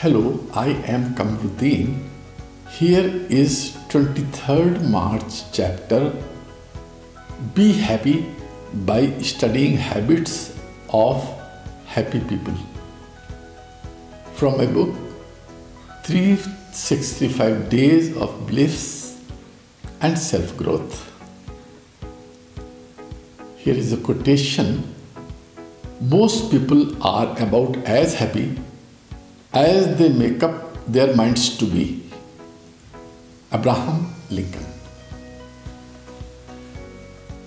Hello, I am Kamruddin. Here is 23rd March chapter Be happy by studying habits of happy people. From a book 365 Days of Bliss and Self Growth. Here is a quotation Most people are about as happy as they make up their minds to be. Abraham Lincoln.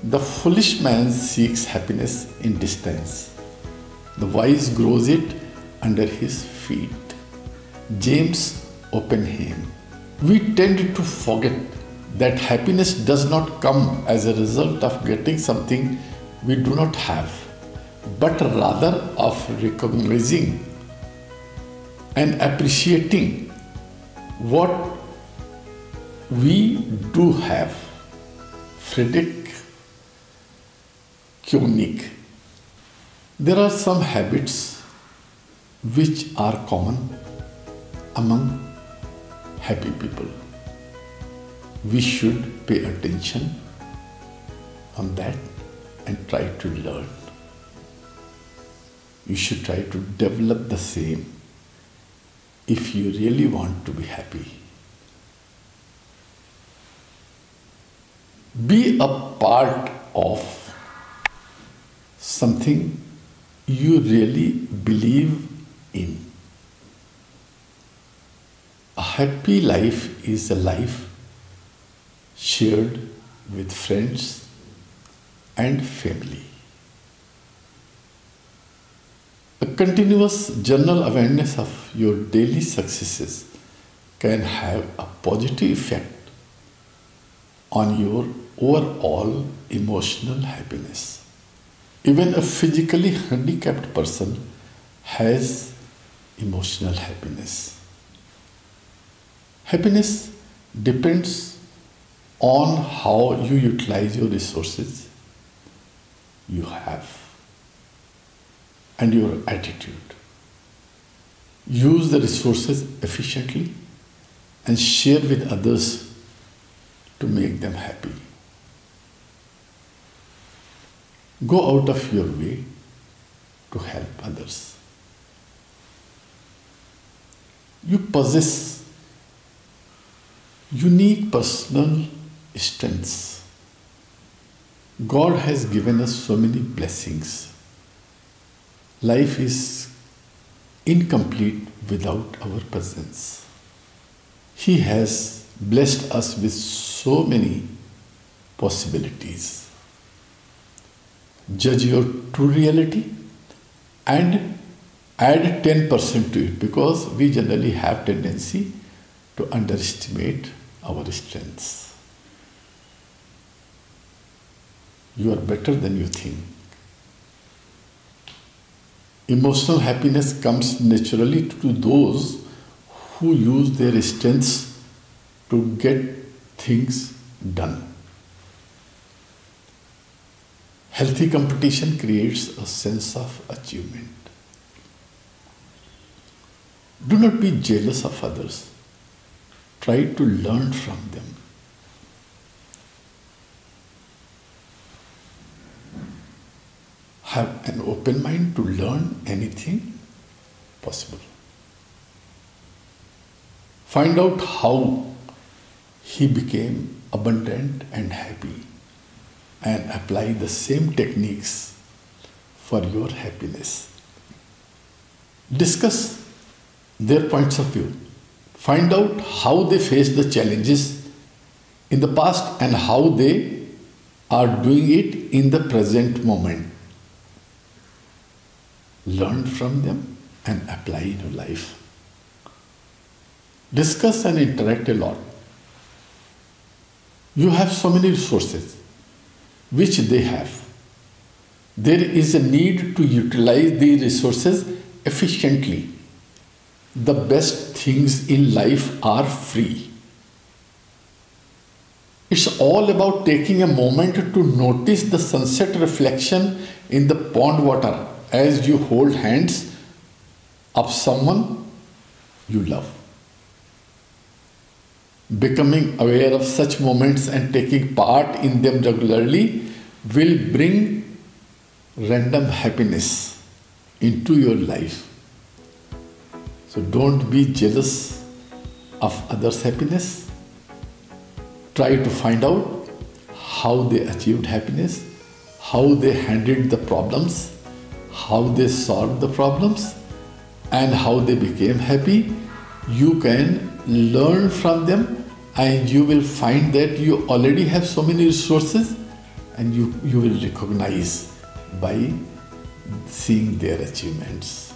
The foolish man seeks happiness in distance. The wise grows it under his feet. James Oppenheim. We tend to forget that happiness does not come as a result of getting something we do not have, but rather of recognizing and appreciating what we do have. Friedrich Koenig. There are some habits which are common among happy people. We should pay attention on that and try to learn. You should try to develop the same if you really want to be happy. Be a part of something you really believe in. A happy life is a life shared with friends and family. A continuous general awareness of your daily successes can have a positive effect on your overall emotional happiness. Even a physically handicapped person has emotional happiness. Happiness depends on how you utilize your resources you have and your attitude. Use the resources efficiently and share with others to make them happy. Go out of your way to help others. You possess unique personal strengths. God has given us so many blessings. Life is incomplete without our presence. He has blessed us with so many possibilities. Judge your true reality and add 10% to it because we generally have tendency to underestimate our strengths. You are better than you think. Emotional happiness comes naturally to those who use their strengths to get things done. Healthy competition creates a sense of achievement. Do not be jealous of others. Try to learn from them. Have an open mind to learn anything possible. Find out how he became abundant and happy and apply the same techniques for your happiness. Discuss their points of view. Find out how they faced the challenges in the past and how they are doing it in the present moment. Learn from them and apply in your life. Discuss and interact a lot. You have so many resources which they have. There is a need to utilize these resources efficiently. The best things in life are free. It's all about taking a moment to notice the sunset reflection in the pond water as you hold hands of someone you love. Becoming aware of such moments and taking part in them regularly will bring random happiness into your life. So don't be jealous of others' happiness. Try to find out how they achieved happiness, how they handled the problems, how they solved the problems, and how they became happy. You can learn from them and you will find that you already have so many resources and you, you will recognize by seeing their achievements.